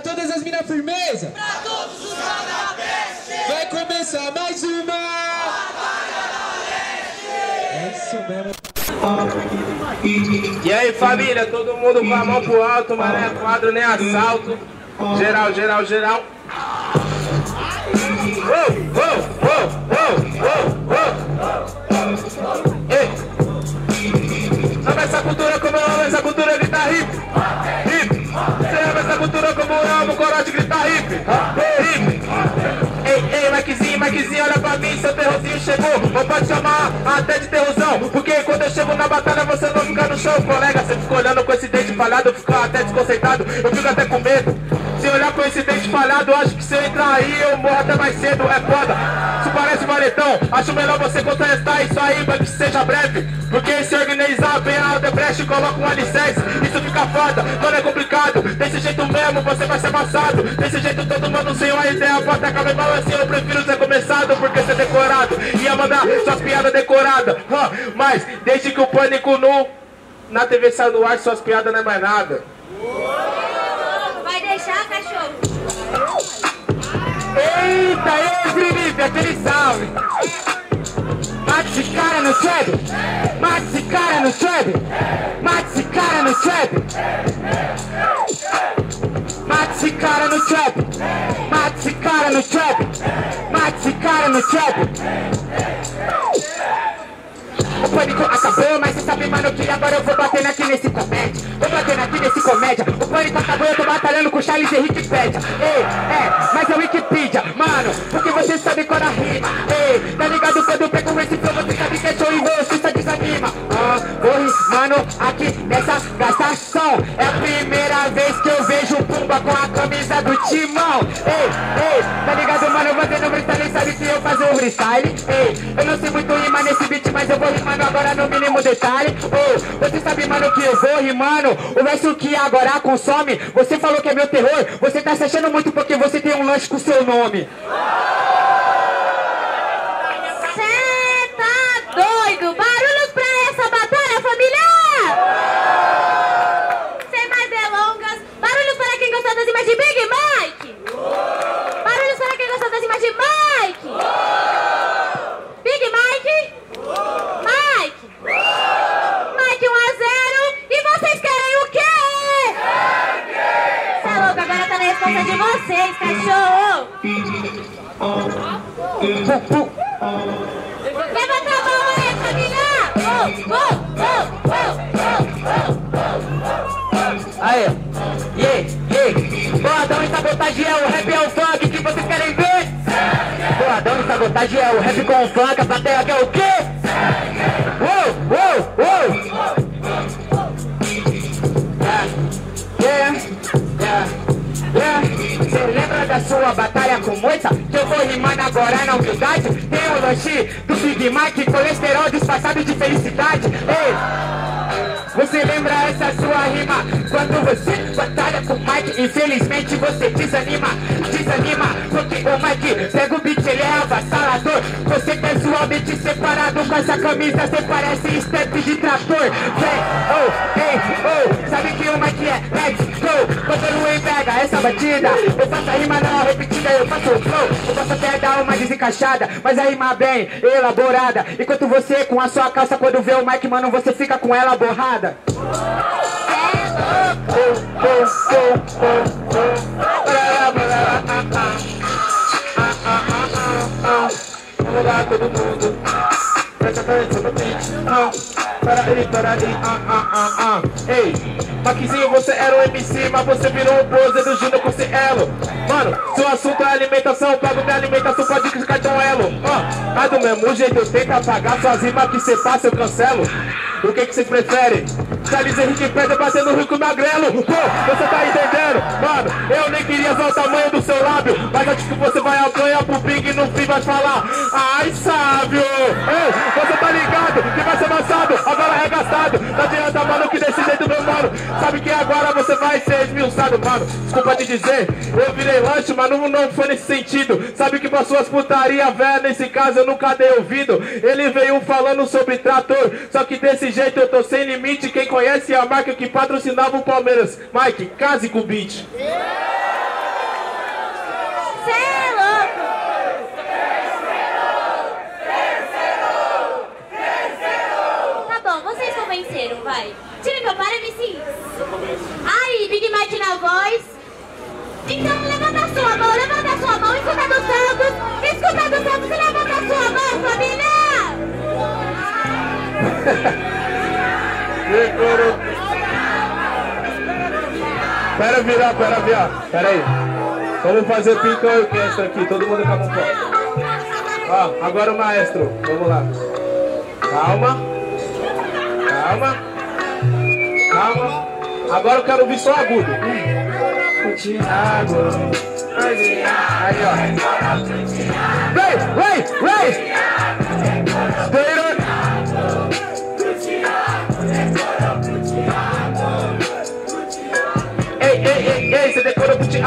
todas as minas firmeza? Pra todos os canabestes! Vai começar mais uma! É isso mesmo. E aí família, todo mundo com a mão pro alto, maré quadro, nem assalto. Geral, geral, geral. Oh, oh, oh, oh, oh, oh. Ei. Sabe essa cultura Mikezinho, olha pra mim, seu terrorzinho chegou. Ou pode chamar até de terrorzão. Porque quando eu chego na batalha, você não fica no chão, colega. Você fica olhando com esse dente falhado, eu fico até desconceitado. Eu fico até com medo. Olhar com esse dente falhado, acho que eu entrar aí, eu morro até mais cedo. É foda. Isso parece valetão. Acho melhor você contestar isso aí, pra que seja breve. Porque se organizar bem a Aldebrecht, coloca um alicerce. Isso fica foda, mano, é complicado. Desse jeito mesmo, você vai ser amassado. Desse jeito todo mundo sem uma ideia, pode acabar mal assim. Eu prefiro ser começado, porque ser decorado. Ia mandar suas piadas decoradas. Mas, desde que o pânico no. Na TV saiu do ar, suas piadas não é mais nada. Deixar, cachorro? Eita, ei, Felipe, aquele salve! Mate esse cara no trap! Mate esse cara no trap! Mate esse cara no trap! Mate esse cara no trap! Mate esse cara no trap! Mate esse cara no trap! O pânico acabou, mas cê sabe, mano, que agora eu vou batendo aqui nesse comédia. Vou aqui nesse comédia. O pânico acabou, eu tô batalhando com Charles e Wikipedia. Ei, é, mas é Wikipedia, mano, porque você sabe qual é a rima. Ei, tá ligado quando eu pego esse flow, você sabe que é show e você só desanima. Ah, vou rimando aqui nessa gastação. É a primeira vez que eu vejo o Pumba com a camisa do timão. Ei, ei, tá ligado, mano, você não freestyle, sabe que eu faço o freestyle. Que eu vou rimando. O verso que agora consome. Você falou que é meu terror. Você tá se achando muito porque você tem um lanche com seu nome. Aí, yeah, yeah. Boadão e sabotagem é o rap, é o funk que vocês querem ver? Boadão e sabotagem é o rap com o funk, a plateia quer o quê? Da sua batalha com moita? Que eu vou rimando agora na humildade? Tem o lanche do Big Mac, colesterol disfarçado de felicidade. Ei! Você lembra essa sua rima? Quando você batalha com o Mike, infelizmente você desanima, desanima, porque o Mike pega o beat, ele é avassalador. Você casualmente separado com essa camisa, você parece step de trator. Batida, eu faço a rima não repetida, eu faço o flow. Eu posso até dar uma desencaixada, mas a rima bem elaborada. Enquanto você com a sua calça, quando vê o Mike, mano, você fica com ela borrada. Todo mundo. Presta atenção no beat. Para aí, para aí. Ah, ah, ah, ah. Ei, Maquizinho, você era um MC, mas você virou um pose mesmo jeito eu tento apagar suas rimas que você passa, eu cancelo. O que que você prefere? Charles Henrique Pedra batendo rico magrelo. Pô, você tá entendendo? Mano, eu nem queria ver o tamanho do seu lábio. Mas acho que você vai apanhar pro Big e no fim vai falar. Ai, sábio! Ei, você tá ligado que vai ser amassado, agora arregaçado. Não adianta, mano, que desse jeito, meu mano. Sabe que agora você vai ser esmiuçado, mano. Desculpa te dizer, eu virei lanche, mas não, não foi nesse sentido. Sabe que pra suas putaria, velho, nesse caso eu nunca dei ouvido. Ele veio falando sobre trator, só que desse jeito eu tô sem limite. Quem conhece conhece a marca que patrocinava o Palmeiras. Mike, case com o beat. É tá vai. Tira que eu paro, MC. Aí, Big Mike na voz. Então levanta a sua mão, levanta a sua mão, escuta do Santos, escuta do Santos e levanta a sua mão, família! Decorou. Pera virar, pera virar. Pera aí. Vamos fazer pica orquestra aqui, todo mundo com a mão. Ó, agora o maestro. Vamos lá. Calma. Calma. Calma. Agora eu quero ouvir só agudo. Tiago. Aí, ó. Vem, vem, vem.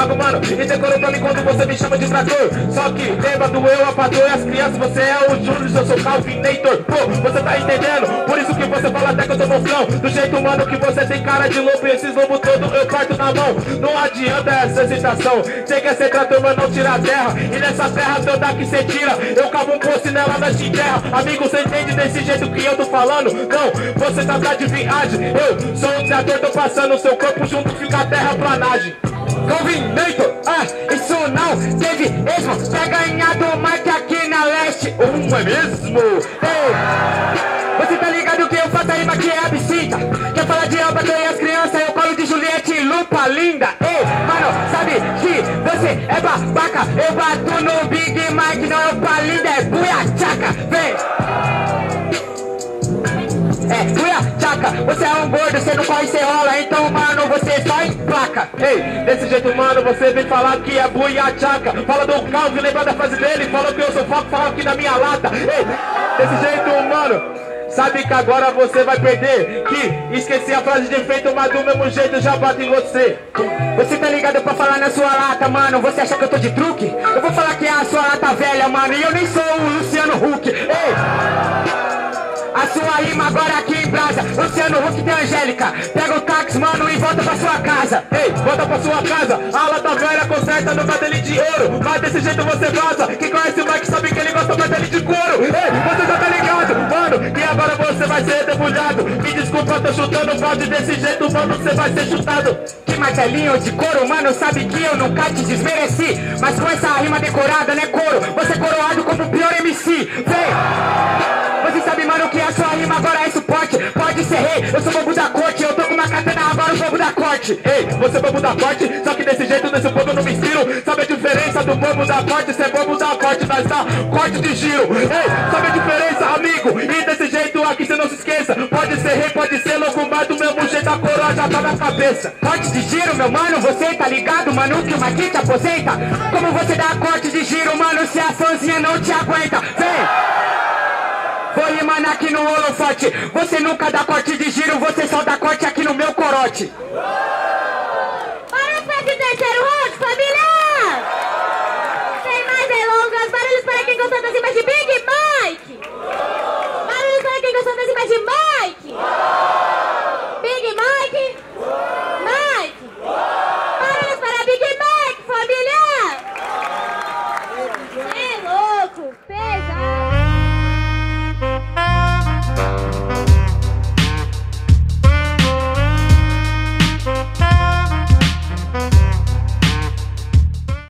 Mano E decorou pra mim quando você me chama de trator. Só que lembra do eu, a patroa e as crianças Você é o Júlio, eu sou Calvinator. Pô, você tá entendendo? Por isso que você fala até que eu sou monstrão Do jeito, mano, que você tem cara de lobo E esses lobos todos eu parto na mão. Não adianta essa hesitação Você quer ser trator, mas não tira a terra. E nessa terra toda que você tira Eu cavo um poço e nela nós te enterra. Amigo, você entende desse jeito que eu tô falando? Não, você tá, de viagem Eu sou um trator, tô passando o seu corpo junto Fica a terraplanagem Calvinator, ah, isso não teve esmo Pra ganhar do Mike aqui na leste. Um é mesmo? Ei, você tá ligado que eu faço a rima que é absinta? Quer falar de Alba, e as crianças Eu colo de Juliette Lupa linda. Ei, mano, sabe que você é babaca? Eu bato no Big Mike, não é o Palinda É buiachaca, vem. É, Buia, tchaca, você é um gordo, você não corre, você rola, então, mano, você só emplaca. Ei, desse jeito, mano, você vem falar que é buia, tchaca. Fala do Calvin, lembra da frase dele, falou que eu sou foco, falou aqui na minha lata. Ei, desse jeito, mano. Sabe que agora você vai perder Que esqueci a frase de efeito Mas do mesmo jeito já bate em você Você tá ligado pra falar na sua lata, mano Você acha que eu tô de truque? Eu vou falar que é a sua lata velha, mano E eu nem sou o Luciano Huck Ei! A sua rima agora brasa Luciano Huck de Angélica. Pega o táxi, mano, e volta pra sua casa. Ei, volta pra sua casa. A lata velha conserta no dele de ouro. Mas desse jeito você vaza Quem conhece o Mike sabe que ele gosta mais dele de couro. Ei, você já tá ligado, mano Que agora você vai ser debulhado. Me desculpa, tô chutando balde Desse jeito, mano, você vai ser chutado. Que martelinho de couro, mano Sabe que eu nunca te desmereci. Mas com essa rima decorada, né, couro? Você é coroado como o pior MC Vem! Você sabe, mano, que a sua rima agora é rei, eu sou bobo da corte Eu tô com uma katana agora, o bobo da corte. Ei, você é bobo da corte Só que desse jeito, nesse povo eu não me inspiro. Sabe a diferença do bobo da corte Cê é bobo da corte, nós tá corte de giro. Ei, sabe a diferença, amigo? E desse jeito aqui cê não se esqueça. Pode ser rei, pode ser louco Mas do mesmo jeito a coroa já tá na cabeça. Corte de giro, meu mano, você tá ligado, mano Que uma aqui te aposenta? Como você dá corte de giro, mano Se a fãzinha não te aguenta? Vem! corte. Você nunca dá corte de giro, você só dá corte aqui no meu corote. Para o presidente, era o round, família! Sem mais delongas, barulhos para quem gostou das imagens de Big Mike! Barulhos para quem gostou das imagens de Mike!